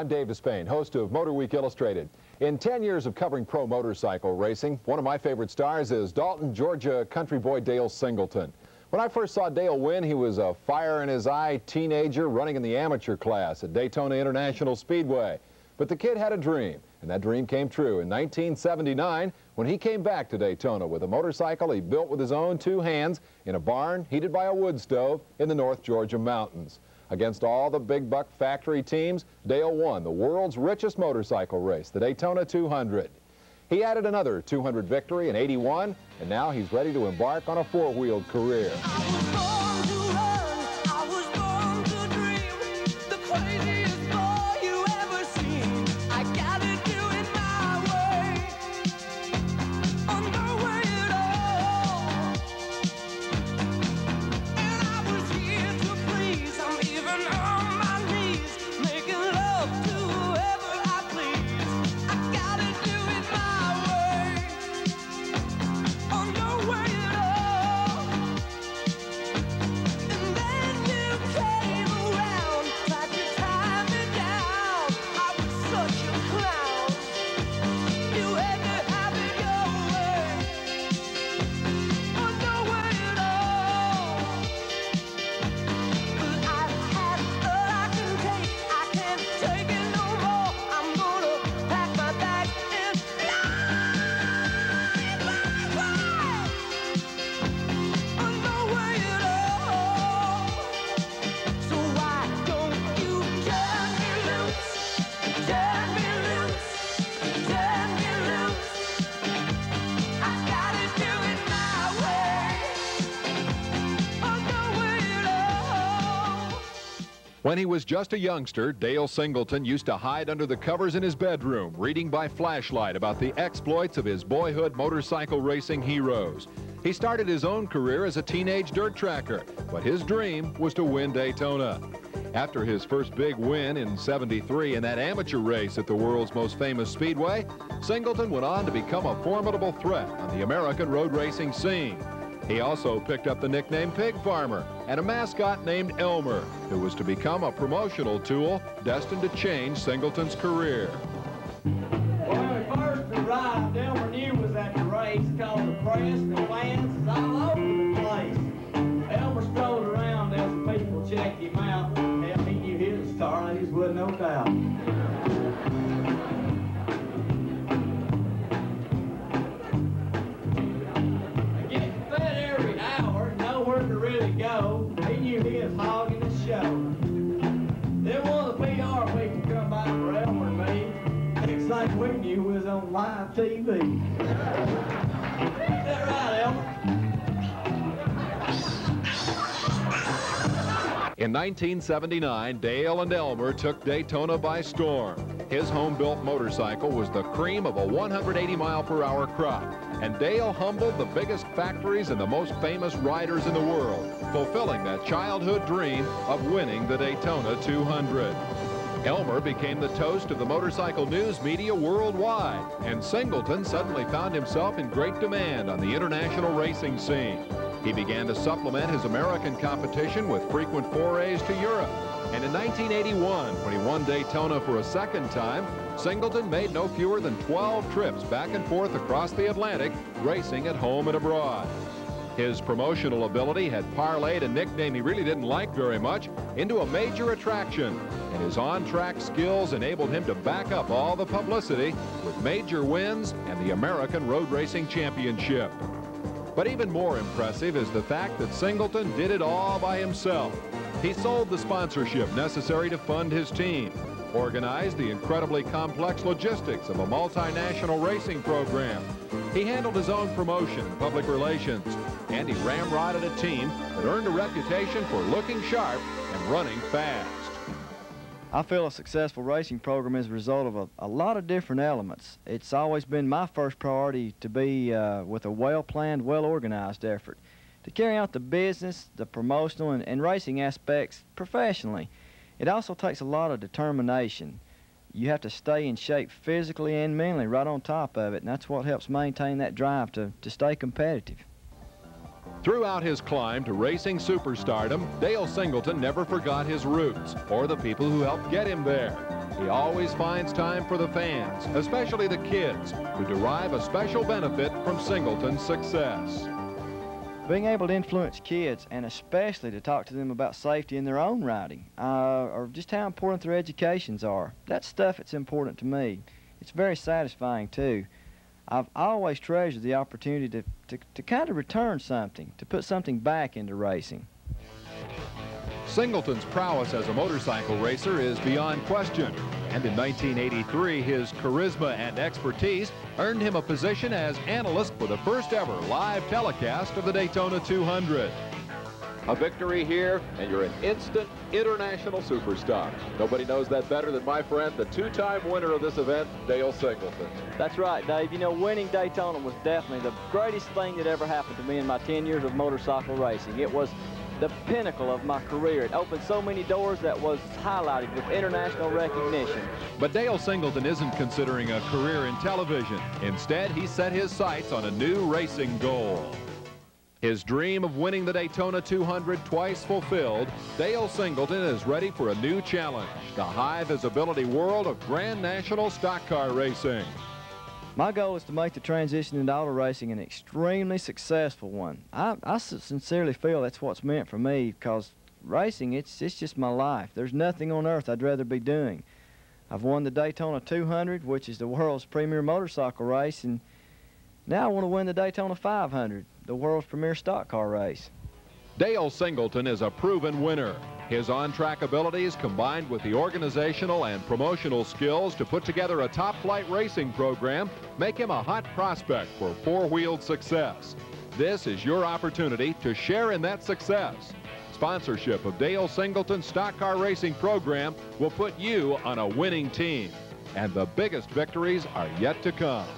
I'm Dave Despain, host of Motor Week Illustrated. In 10 years of covering pro motorcycle racing, one of my favorite stars is Dalton, Georgia country boy Dale Singleton. When I first saw Dale win, he was a fire in his eye teenager running in the amateur class at Daytona International Speedway. But the kid had a dream, and that dream came true in 1979 when he came back to Daytona with a motorcycle he built with his own two hands in a barn heated by a wood stove in the North Georgia mountains. Against all the big buck factory teams, Dale won the world's richest motorcycle race, the Daytona 200. He added another 200 victory in 81, and now he's ready to embark on a four-wheeled career. When he was just a youngster, Dale Singleton used to hide under the covers in his bedroom, reading by flashlight about the exploits of his boyhood motorcycle racing heroes. He started his own career as a teenage dirt tracker, but his dream was to win Daytona. After his first big win in 73 in that amateur race at the world's most famous speedway, Singleton went on to become a formidable threat on the American road racing scene. He also picked up the nickname Pig Farmer and a mascot named Elmer, who was to become a promotional tool destined to change Singleton's career. Like we knew was on live TV. That right, Elmer? In 1979, Dale and Elmer took Daytona by storm. His home-built motorcycle was the cream of a 180 mile per hour crop, and Dale humbled the biggest factories and the most famous riders in the world, fulfilling that childhood dream of winning the Daytona 200. Elmer became the toast of the motorcycle news media worldwide, and Singleton suddenly found himself in great demand on the international racing scene. He began to supplement his American competition with frequent forays to Europe. And in 1981, when he won Daytona for a second time, Singleton made no fewer than 12 trips back and forth across the Atlantic, racing at home and abroad. His promotional ability had parlayed a nickname he really didn't like very much into a major attraction, and his on-track skills enabled him to back up all the publicity with major wins and the American Road Racing Championship. But even more impressive is the fact that Singleton did it all by himself. He sold the sponsorship necessary to fund his team, organized the incredibly complex logistics of a multinational racing program. He handled his own promotion, public relations, and he ramrodded a team that earned a reputation for looking sharp and running fast. I feel a successful racing program is a result of a, a lot of different elements. It's always been my first priority to be uh, with a well-planned, well-organized effort to carry out the business, the promotional, and, and racing aspects professionally. It also takes a lot of determination. You have to stay in shape physically and mentally right on top of it, and that's what helps maintain that drive to, to stay competitive. Throughout his climb to racing superstardom, Dale Singleton never forgot his roots or the people who helped get him there. He always finds time for the fans, especially the kids, who derive a special benefit from Singleton's success. Being able to influence kids, and especially to talk to them about safety in their own riding, uh, or just how important their educations are, that stuff it's important to me. It's very satisfying, too. I've always treasured the opportunity to, to, to kind of return something, to put something back into racing. Singleton's prowess as a motorcycle racer is beyond question. And in 1983, his charisma and expertise earned him a position as analyst for the first ever live telecast of the Daytona 200. A victory here, and you're an instant international superstar. Nobody knows that better than my friend, the two-time winner of this event, Dale Singleton. That's right, Dave. You know, winning Daytona was definitely the greatest thing that ever happened to me in my 10 years of motorcycle racing. It was the pinnacle of my career. It opened so many doors that was highlighted with international recognition. But Dale Singleton isn't considering a career in television. Instead, he set his sights on a new racing goal. His dream of winning the Daytona 200 twice fulfilled, Dale Singleton is ready for a new challenge, the high visibility world of Grand National stock car racing. My goal is to make the transition into auto racing an extremely successful one. I, I sincerely feel that's what's meant for me because racing, it's, it's just my life. There's nothing on earth I'd rather be doing. I've won the Daytona 200, which is the world's premier motorcycle race, and now I want to win the Daytona 500, the world's premier stock car race. Dale Singleton is a proven winner. His on-track abilities combined with the organizational and promotional skills to put together a top-flight racing program make him a hot prospect for four-wheeled success. This is your opportunity to share in that success. Sponsorship of Dale Singleton Stock Car Racing Program will put you on a winning team. And the biggest victories are yet to come.